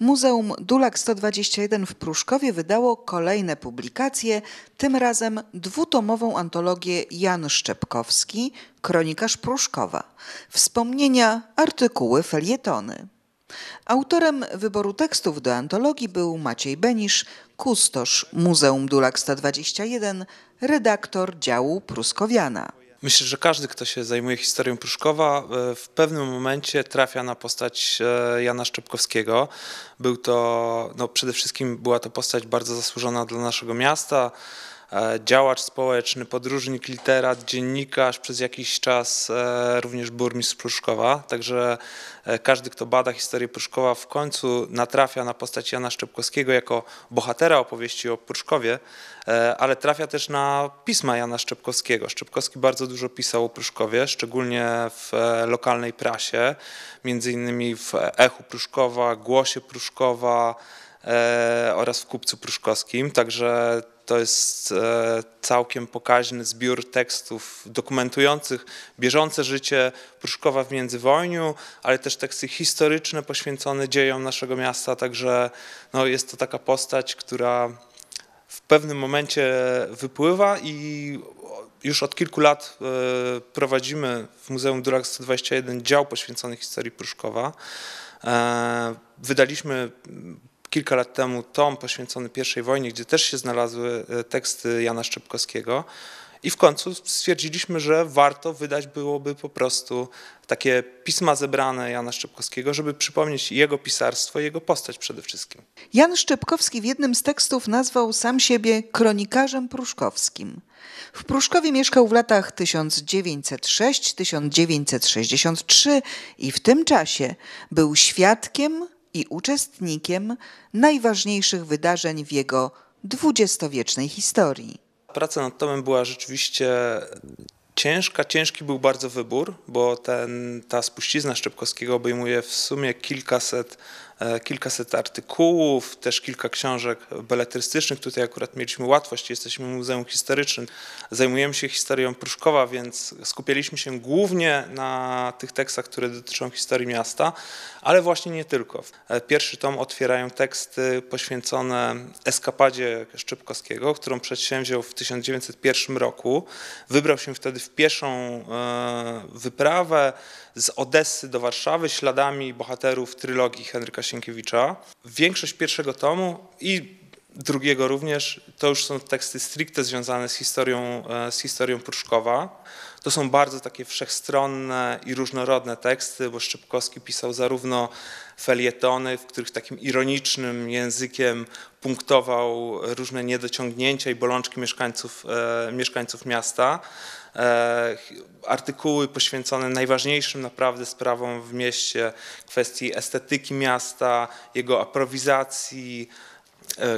Muzeum Dulak 121 w Pruszkowie wydało kolejne publikacje, tym razem dwutomową antologię Jan Szczepkowski, kronikarz Pruszkowa. Wspomnienia, artykuły, felietony. Autorem wyboru tekstów do antologii był Maciej Benisz, kustosz Muzeum Dulak 121, redaktor działu Pruskowiana. Myślę, że każdy, kto się zajmuje historią Pruszkowa, e, w pewnym momencie trafia na postać e, Jana Szczepkowskiego. Był to, no przede wszystkim była to postać bardzo zasłużona dla naszego miasta. E, działacz społeczny, podróżnik, literat, dziennikarz, przez jakiś czas e, również burmistrz Pruszkowa. Także e, każdy, kto bada historię Pruszkowa, w końcu natrafia na postać Jana Szczepkowskiego jako bohatera opowieści o Pruszkowie, ale trafia też na pisma Jana Szczepkowskiego. Szczepkowski bardzo dużo pisał o Pruszkowie, szczególnie w lokalnej prasie, między innymi w Echu Pruszkowa, Głosie Pruszkowa oraz w Kupcu Pruszkowskim. Także to jest e, całkiem pokaźny zbiór tekstów dokumentujących bieżące życie Pruszkowa w międzywojniu, ale też teksty historyczne poświęcone dziejom naszego miasta, także no, jest to taka postać, która w pewnym momencie wypływa i już od kilku lat e, prowadzimy w Muzeum Durak 121 dział poświęcony historii Pruszkowa. E, wydaliśmy kilka lat temu tom poświęcony I wojnie, gdzie też się znalazły e, teksty Jana Szczepkowskiego. I w końcu stwierdziliśmy, że warto wydać byłoby po prostu takie pisma zebrane Jana Szczepkowskiego, żeby przypomnieć jego pisarstwo, jego postać przede wszystkim. Jan Szczepkowski w jednym z tekstów nazwał sam siebie kronikarzem pruszkowskim. W Pruszkowie mieszkał w latach 1906-1963 i w tym czasie był świadkiem i uczestnikiem najważniejszych wydarzeń w jego dwudziestowiecznej historii. Praca nad tomem była rzeczywiście ciężka. Ciężki był bardzo wybór, bo ten, ta spuścizna Szczepkowskiego obejmuje w sumie kilkaset kilkaset artykułów, też kilka książek beletrystycznych. Tutaj akurat mieliśmy łatwość, jesteśmy muzeum historycznym, zajmujemy się historią Pruszkowa, więc skupialiśmy się głównie na tych tekstach, które dotyczą historii miasta, ale właśnie nie tylko. E, pierwszy tom otwierają teksty poświęcone eskapadzie Szczepkowskiego, którą przedsięwziął w 1901 roku. Wybrał się wtedy w pieszą e, wyprawę z Odessy do Warszawy śladami bohaterów trylogii Henryka Sienkiewicza. Większość pierwszego tomu i drugiego również to już są teksty stricte związane z historią, e, z historią Pruszkowa. To są bardzo takie wszechstronne i różnorodne teksty, bo Szczypkowski pisał zarówno felietony, w których takim ironicznym językiem punktował różne niedociągnięcia i bolączki mieszkańców, e, mieszkańców miasta, e, artykuły poświęcone najważniejszym naprawdę sprawom w mieście, kwestii estetyki miasta, jego aprowizacji,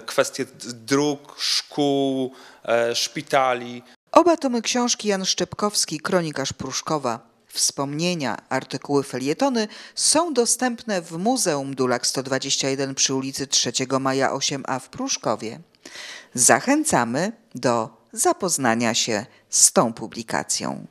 kwestie dróg, szkół, e, szpitali. Oba tomy książki Jan Szczepkowski, kronikarz Pruszkowa, wspomnienia, artykuły, felietony są dostępne w Muzeum Dulak 121 przy ulicy 3 Maja 8a w Pruszkowie. Zachęcamy do zapoznania się z tą publikacją.